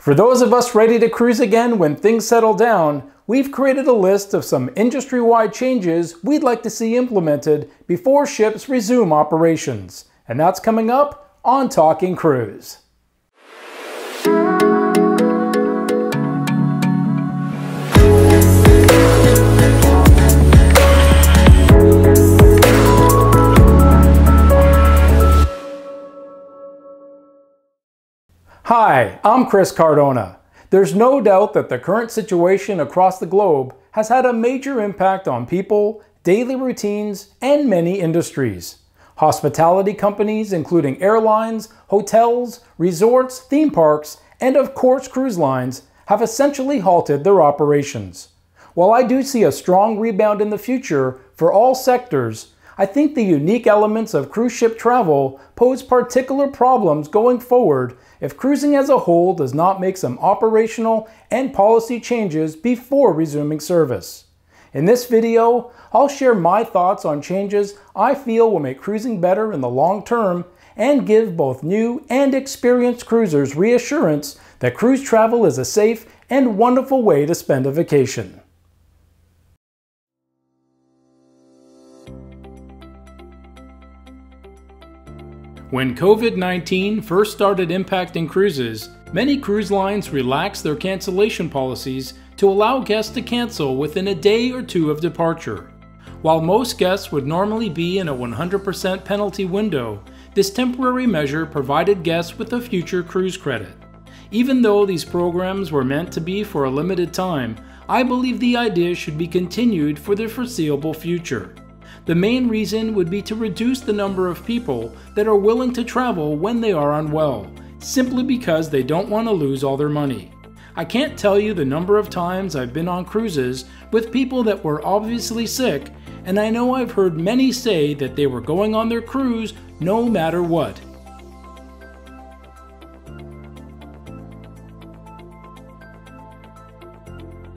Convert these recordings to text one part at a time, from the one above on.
For those of us ready to cruise again when things settle down, we've created a list of some industry-wide changes we'd like to see implemented before ships resume operations. And that's coming up on Talking Cruise. Hi, I'm Chris Cardona. There's no doubt that the current situation across the globe has had a major impact on people, daily routines, and many industries. Hospitality companies, including airlines, hotels, resorts, theme parks, and of course cruise lines, have essentially halted their operations. While I do see a strong rebound in the future for all sectors, I think the unique elements of cruise ship travel pose particular problems going forward if cruising as a whole does not make some operational and policy changes before resuming service. In this video, I'll share my thoughts on changes I feel will make cruising better in the long term and give both new and experienced cruisers reassurance that cruise travel is a safe and wonderful way to spend a vacation. When COVID 19 first started impacting cruises, many cruise lines relaxed their cancellation policies to allow guests to cancel within a day or two of departure. While most guests would normally be in a 100% penalty window, this temporary measure provided guests with a future cruise credit. Even though these programs were meant to be for a limited time, I believe the idea should be continued for the foreseeable future. The main reason would be to reduce the number of people that are willing to travel when they are unwell, simply because they don't want to lose all their money. I can't tell you the number of times I've been on cruises with people that were obviously sick, and I know I've heard many say that they were going on their cruise no matter what.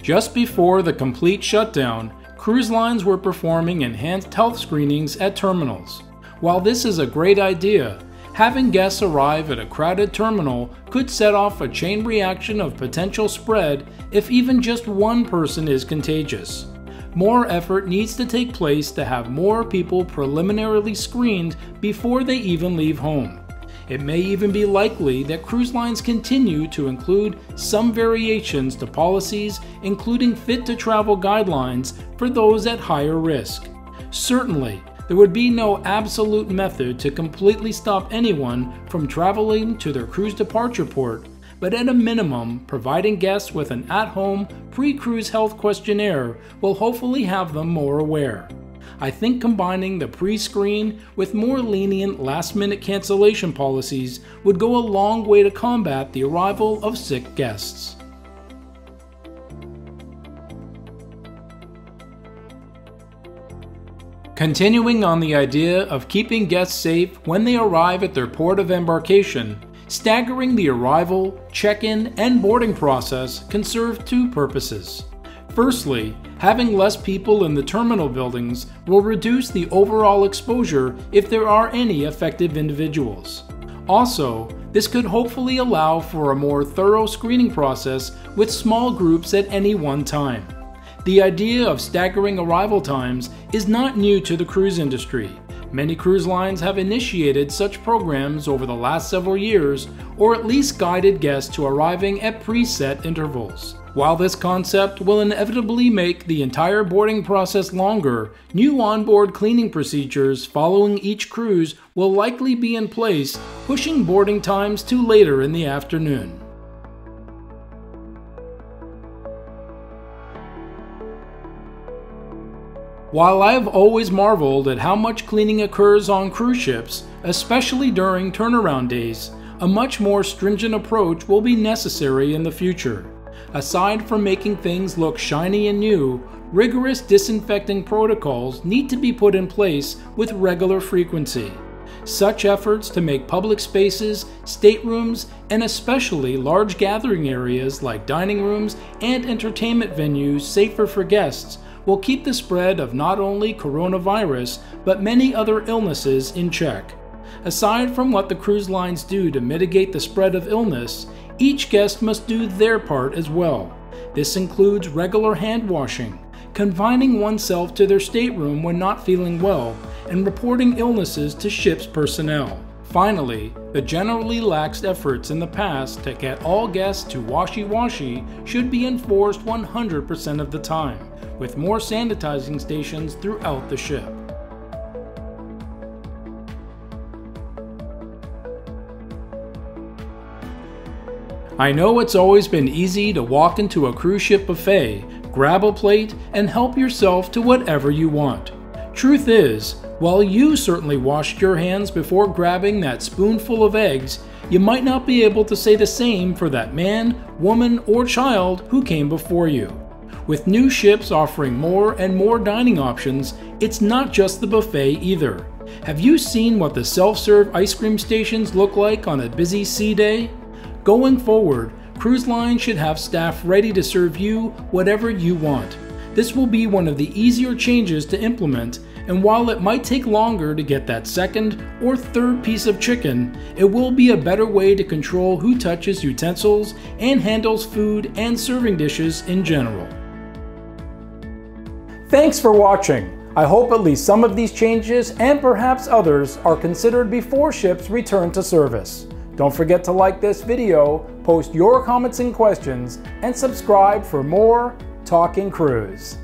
Just before the complete shutdown, cruise lines were performing enhanced health screenings at terminals. While this is a great idea, having guests arrive at a crowded terminal could set off a chain reaction of potential spread if even just one person is contagious. More effort needs to take place to have more people preliminarily screened before they even leave home. It may even be likely that cruise lines continue to include some variations to policies, including fit to travel guidelines for those at higher risk. Certainly, there would be no absolute method to completely stop anyone from traveling to their cruise departure port, but at a minimum, providing guests with an at home pre cruise health questionnaire will hopefully have them more aware. I think combining the pre screen with more lenient last minute cancellation policies would go a long way to combat the arrival of sick guests. Continuing on the idea of keeping guests safe when they arrive at their port of embarkation, staggering the arrival, check in, and boarding process can serve two purposes. Firstly, having less people in the terminal buildings will reduce the overall exposure if there are any affected individuals. Also, this could hopefully allow for a more thorough screening process with small groups at any one time. The idea of staggering arrival times is not new to the cruise industry. Many cruise lines have initiated such programs over the last several years, or at least guided guests to arriving at preset intervals. While this concept will inevitably make the entire boarding process longer, new onboard cleaning procedures following each cruise will likely be in place, pushing boarding times to later in the afternoon. While I have always marveled at how much cleaning occurs on cruise ships, especially during turnaround days, a much more stringent approach will be necessary in the future. Aside from making things look shiny and new, rigorous disinfecting protocols need to be put in place with regular frequency. Such efforts to make public spaces, staterooms, and especially large gathering areas like dining rooms and entertainment venues safer for guests will keep the spread of not only coronavirus but many other illnesses in check. Aside from what the cruise lines do to mitigate the spread of illness, each guest must do their part as well. This includes regular hand washing, confining oneself to their stateroom when not feeling well, and reporting illnesses to ship's personnel. Finally, the generally lax efforts in the past to get all guests to washy-washy should be enforced 100% of the time, with more sanitizing stations throughout the ship. I know it's always been easy to walk into a cruise ship buffet, grab a plate, and help yourself to whatever you want. Truth is, while you certainly washed your hands before grabbing that spoonful of eggs, you might not be able to say the same for that man, woman, or child who came before you. With new ships offering more and more dining options, it's not just the buffet either. Have you seen what the self serve ice cream stations look like on a busy sea day? Going forward, cruise lines should have staff ready to serve you whatever you want. This will be one of the easier changes to implement, and while it might take longer to get that second or third piece of chicken, it will be a better way to control who touches utensils and handles food and serving dishes in general. Thanks for watching. I hope at least some of these changes and perhaps others are considered before ships return to service. Don't forget to like this video, post your comments and questions, and subscribe for more Talking Cruise.